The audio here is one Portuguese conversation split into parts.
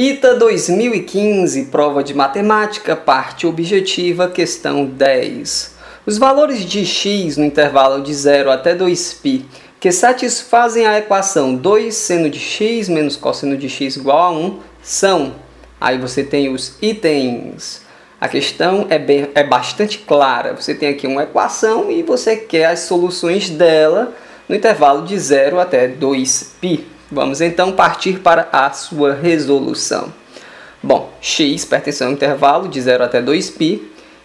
ITA 2015, prova de matemática, parte objetiva, questão 10. Os valores de x no intervalo de 0 até 2π que satisfazem a equação 2 seno de x menos cosseno de x igual a 1 são. Aí você tem os itens. A questão é, bem, é bastante clara. Você tem aqui uma equação e você quer as soluções dela no intervalo de 0 até 2π. Vamos então partir para a sua resolução. Bom, x pertence ao intervalo de 0 até 2π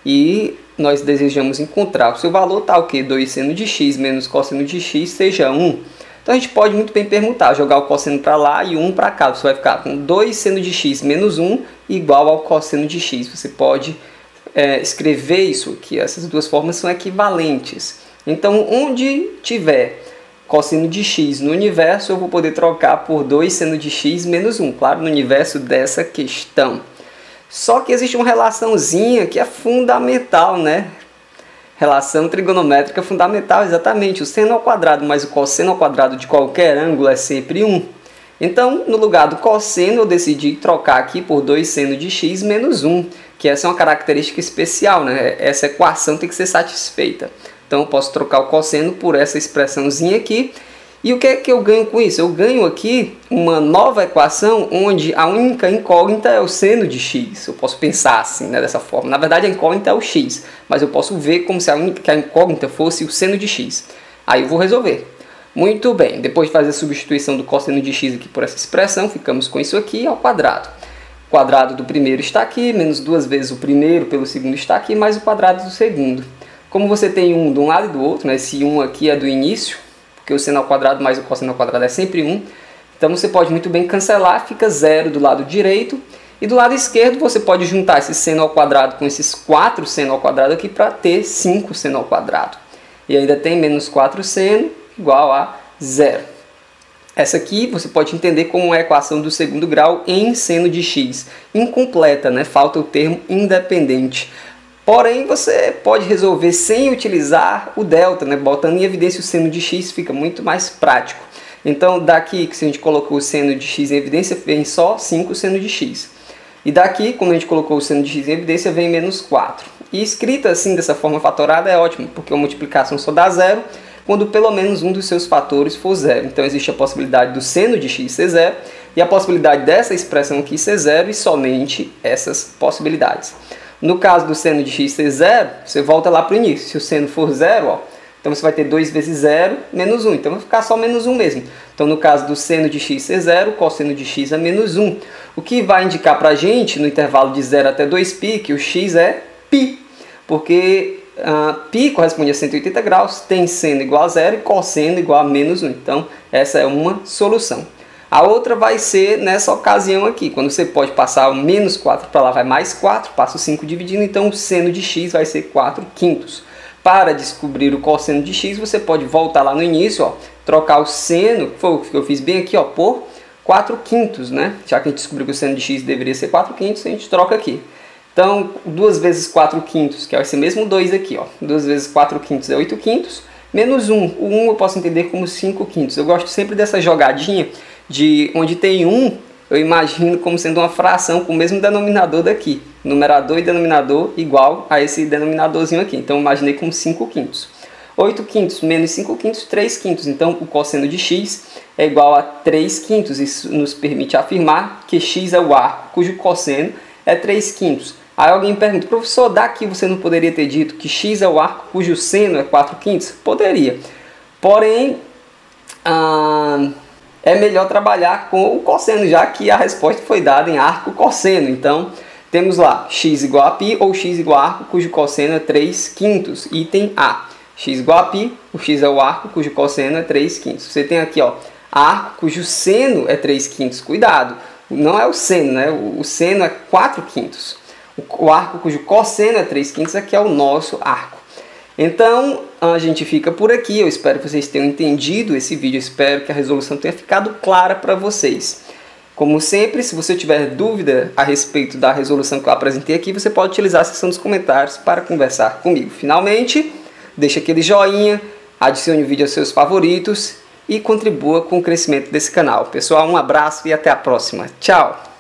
e nós desejamos encontrar o seu valor tal que 2 seno de x menos cosseno de x seja 1. Então a gente pode muito bem permutar, jogar o cosseno para lá e 1 para cá. Você vai ficar com 2 seno de x menos 1 igual ao cosseno de x. Você pode é, escrever isso aqui, essas duas formas são equivalentes. Então onde tiver cosseno de x no universo, eu vou poder trocar por 2 seno de x menos 1, claro, no universo dessa questão. Só que existe uma relaçãozinha que é fundamental, né? Relação trigonométrica fundamental, exatamente. O seno ao quadrado mais o cosseno ao quadrado de qualquer ângulo é sempre 1. Então, no lugar do cosseno, eu decidi trocar aqui por 2 seno de x menos 1, que essa é uma característica especial, né? Essa equação tem que ser satisfeita. Então eu posso trocar o cosseno por essa expressãozinha aqui. E o que é que eu ganho com isso? Eu ganho aqui uma nova equação onde a única incógnita é o seno de x. Eu posso pensar assim, né, dessa forma. Na verdade, a incógnita é o x, mas eu posso ver como se a única incógnita fosse o seno de x. Aí eu vou resolver. Muito bem, depois de fazer a substituição do cosseno de x aqui por essa expressão, ficamos com isso aqui ao quadrado. O quadrado do primeiro está aqui, menos duas vezes o primeiro pelo segundo está aqui, mais o quadrado do segundo. Como você tem um de um lado e do outro, né? esse 1 aqui é do início, porque o seno ao quadrado mais o cosseno ao quadrado é sempre 1. Então você pode muito bem cancelar, fica zero do lado direito. E do lado esquerdo você pode juntar esse seno ao quadrado com esses 4 seno ao quadrado aqui para ter 5 seno ao quadrado. E ainda tem menos 4 seno igual a zero. Essa aqui você pode entender como a equação do segundo grau em seno de x. Incompleta, né? falta o termo independente. Porém, você pode resolver sem utilizar o delta, né? botando em evidência o seno de x, fica muito mais prático. Então, daqui que se a gente colocou o seno de x em evidência, vem só 5 seno de x. E daqui, quando a gente colocou o seno de x em evidência, vem menos 4. E escrita assim, dessa forma fatorada, é ótimo, porque a multiplicação só dá zero quando pelo menos um dos seus fatores for zero. Então, existe a possibilidade do seno de x ser zero e a possibilidade dessa expressão aqui ser zero e somente essas possibilidades. No caso do seno de x ser zero, você volta lá para o início. Se o seno for zero, ó, então você vai ter 2 vezes 0 menos 1. Então vai ficar só menos 1 mesmo. Então no caso do seno de x ser zero, o cosseno de x é menos 1. O que vai indicar para a gente, no intervalo de 0 até 2π, que o x é π. Porque uh, π corresponde a 180 graus, tem seno igual a zero e cosseno igual a menos 1. Então essa é uma solução. A outra vai ser nessa ocasião aqui, quando você pode passar o menos 4 para lá, vai mais 4, passa o 5 dividindo, então o seno de x vai ser 4 quintos. Para descobrir o cosseno de x, você pode voltar lá no início, ó, trocar o seno, que foi o que eu fiz bem aqui, ó, por 4 quintos, né? Já que a gente descobriu que o seno de x deveria ser 4 quintos, a gente troca aqui. Então, 2 vezes 4 quintos, que é esse mesmo 2 aqui, ó. 2 vezes 4 quintos é 8 quintos, menos 1. O 1 eu posso entender como 5 quintos. Eu gosto sempre dessa jogadinha de onde tem 1, eu imagino como sendo uma fração com o mesmo denominador daqui. Numerador e denominador igual a esse denominadorzinho aqui. Então, imaginei como 5 quintos. 8 quintos menos 5 quintos, 3 quintos. Então, o cosseno de x é igual a 3 quintos. Isso nos permite afirmar que x é o arco cujo cosseno é 3 quintos. Aí alguém pergunta, professor, daqui você não poderia ter dito que x é o arco cujo seno é 4 quintos? Poderia. Porém, ah, é melhor trabalhar com o cosseno, já que a resposta foi dada em arco cosseno. Então, temos lá x igual a π ou x igual a arco cujo cosseno é 3 quintos. Item A. x igual a π, o x é o arco cujo cosseno é 3 quintos. Você tem aqui ó, arco cujo seno é 3 quintos. Cuidado, não é o seno, né? O seno é 4 quintos. O arco cujo cosseno é 3 quintos aqui é o nosso arco. Então a gente fica por aqui. Eu espero que vocês tenham entendido esse vídeo. Eu espero que a resolução tenha ficado clara para vocês. Como sempre, se você tiver dúvida a respeito da resolução que eu apresentei aqui, você pode utilizar a seção dos comentários para conversar comigo. Finalmente, deixe aquele joinha, adicione o vídeo aos seus favoritos e contribua com o crescimento desse canal. Pessoal, um abraço e até a próxima. Tchau!